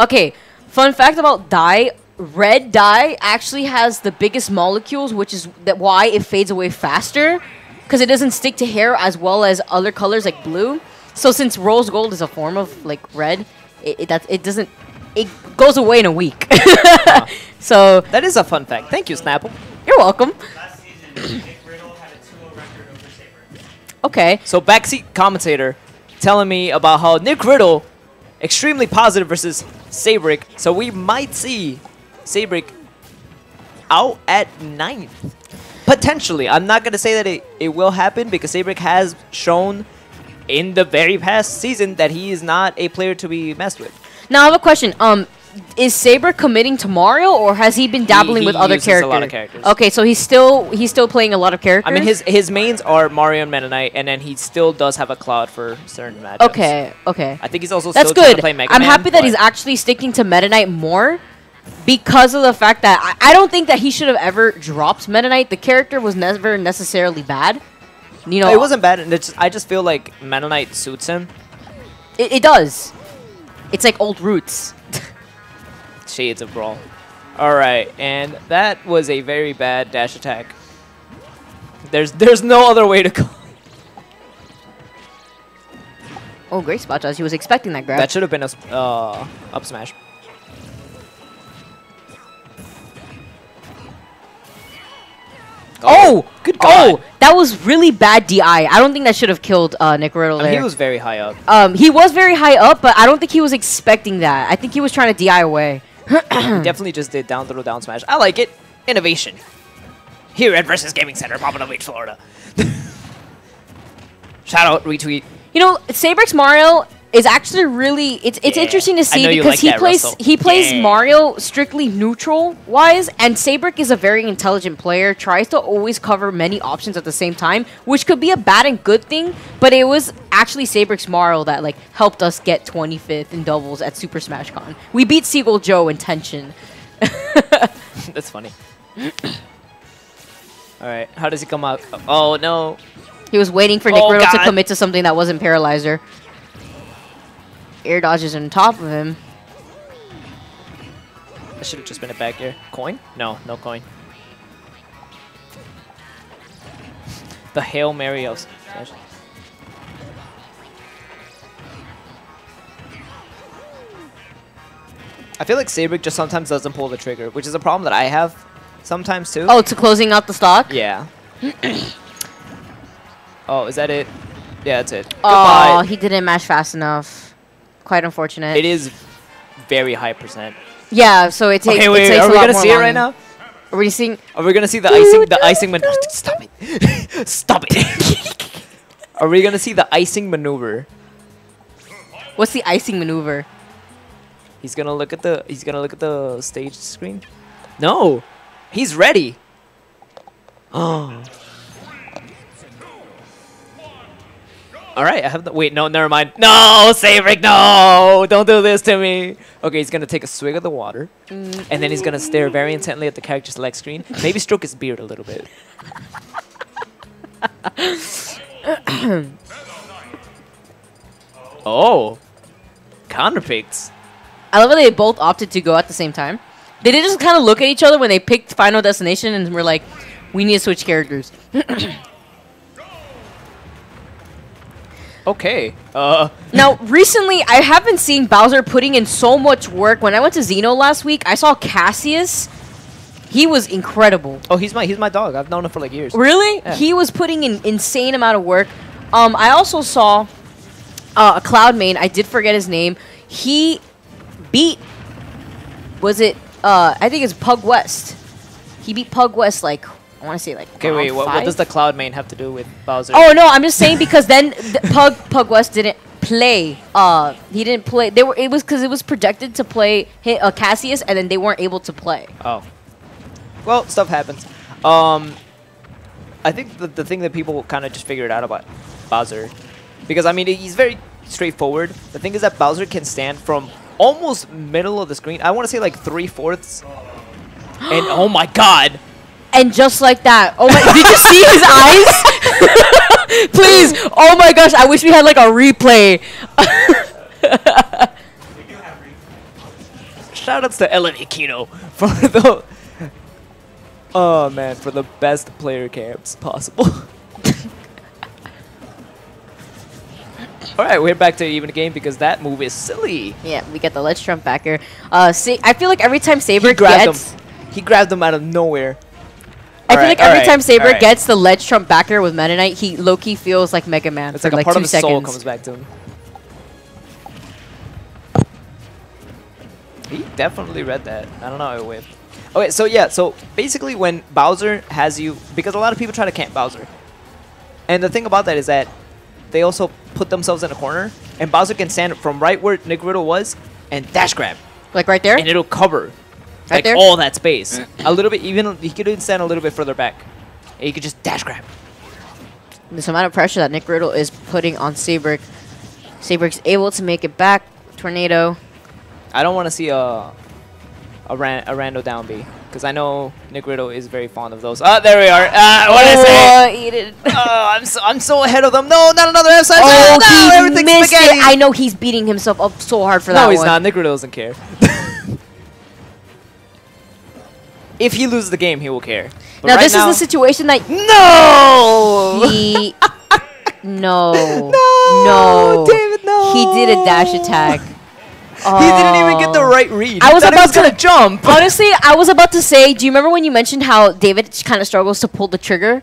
Okay, fun fact about dye. Red dye actually has the biggest molecules, which is that why it fades away faster, because it doesn't stick to hair as well as other colors like blue. So since rose gold is a form of like red, it it, that, it doesn't it goes away in a week. So That is a fun fact. Thank you, Snapple. you're welcome. Season, Nick Riddle had a 2-0 record over Saber. Okay. So backseat commentator telling me about how Nick Riddle extremely positive versus Seibrik. So we might see Seibrik out at ninth. Potentially. I'm not gonna say that it, it will happen because Seibrik has shown in the very past season that he is not a player to be messed with. Now I have a question. Um, is Saber committing to Mario, or has he been dabbling he with other characters? lot of characters. Okay, so he's still he's still playing a lot of characters. I mean his his mains are Mario and Meta Knight, and then he still does have a Cloud for certain matches. Okay, okay. I think he's also That's still trying good. to play Mega I'm Man, happy that he's actually sticking to Meta Knight more because of the fact that I, I don't think that he should have ever dropped Meta Knight. The character was never necessarily bad. You know, it wasn't bad, and it's, I just feel like Meta Knight suits him. It, it does. It's like old roots. Shades of Brawl. Alright, and that was a very bad dash attack. There's there's no other way to go. oh, great spot dodge. He was expecting that grab. That should have been a uh, up smash. oh, good God. Oh, that was really bad DI. I don't think that should have killed uh, Nick Riddle I mean, he was very high up. um, he was very high up, but I don't think he was expecting that. I think he was trying to DI away. Definitely just did down throw down smash. I like it. Innovation. Here at Versus Gaming Center, Pompano Beach, Florida. Shout out, retweet. You know, Seibrik's Mario is actually really it's it's Yeah. interesting to see because like he that, plays Russell. he plays Mario strictly neutral wise, and Seibrik is a very intelligent player. Tries to always cover many options at the same time, which could be a bad and good thing. But it was actually Seibrik's Mario that like helped us get 25th in doubles at Super Smash Con. We beat Seagull Joe in tension. That's funny. Alright, how does he come out? Oh, no. He was waiting for Nick Oh, Riddle to commit to something that wasn't Paralyzer. Air dodges on top of him. That should have just been a back air. Coin? No, no coin. The Hail Mary of I feel like Seibrik just sometimes doesn't pull the trigger, which is a problem that I have sometimes too. Oh, to closing out the stock. Yeah. oh, is that it? Yeah, that's it. Oh, Goodbye. he didn't mash fast enough. Quite unfortunate. It is very high percent. Yeah, so it takes. Okay, it wait, takes are a we gonna see it right now? Are we seeing? Are we gonna see the icing? The icing man. Stop it! Stop it! Are we gonna see the icing maneuver? What's the icing maneuver? He's gonna look at the. He's gonna look at the stage screen. No, he's ready. Oh. All right, I have the. Wait, no, never mind. No, Seibrik, no! Don't do this to me. Okay, he's gonna take a swig of the water, and then he's gonna stare very intently at the character select screen. Maybe stroke his beard a little bit. oh, counter picks. I love how they both opted to go at the same time. They did just kind of look at each other when they picked Final Destination and were like, "We need to switch characters." Okay. Uh. now, recently, I have been seeing Bowser putting in so much work. When I went to Xeno last week, I saw Cassius. He was incredible. Oh, he's my he's my dog. I've known him for like years. Really? Yeah. He was putting in insane amount of work. Um, I also saw uh, a Cloud main. I did forget his name. He beat. Was it? Uh, I think it's Pug West. He beat Pug West like I want to say like. Okay, wait. What, what does the Cloud main have to do with Bowser? Oh no, I'm just saying because then the Pug Pug West didn't play. Uh, he didn't play. They were. It was because it was projected to play hi- uh, Cassius, and then they weren't able to play. Oh. Well, stuff happens. Um, I think the, the thing that people kind of just figured out about Bowser, because I mean he's very straightforward. The thing is that Bowser can stand from almost middle of the screen. I want to say like three fourths. and oh my god, And just like that, oh my! did you see his eyes? Please, oh my gosh! I wish we had like a replay. We do have replay. shoutouts to Ellen Aquino for the. Oh man, for the best player camps possible. All right, we're back to even game because that move is silly. Yeah, we get the ledge trump back air. Uh, see, I feel like every time Saber He grabbed gets, him. He grabbed him out of nowhere. I feel like every alright, time Saber alright. gets the ledge trump back air with Meta Knight, he Loki feels like Mega Man It's for like a like part of seconds. soul comes back to him. He definitely read that. I don't know how it went. Okay, so yeah, so basically when Bowser has you, because a lot of people try to camp Bowser, and the thing about that is that they also put themselves in a corner, and Bowser can stand from right where Nick Riddle was and dash grab, Like right there. and it'll cover Right like there? all that space. a little bit, even he could even stand a little bit further back, and you could just dash grab. This amount of pressure that Nick Riddle is putting on Seibrik. Seibrik's able to make it back. Tornado. I don't want to see a a, ran, a rando down B because I know Nick Riddle is very fond of those. Ah, there we are. Ah, what did I say? Oh, eat it. Oh, I'm so I'm so ahead of them. No, not another F side. Oh, no, he missed spaghetti. it. I know he's beating himself up so hard for that no, he's one. not. Nick Riddle doesn't care. if he loses the game, he will care. But now right this now, is the situation that No. he. no. no. No. David, no. He did a dash attack. He didn't even get the Oh. right read. I was about gonna to- jump. Honestly, I was about to say, do you remember when you mentioned how David kind of struggles to pull the trigger?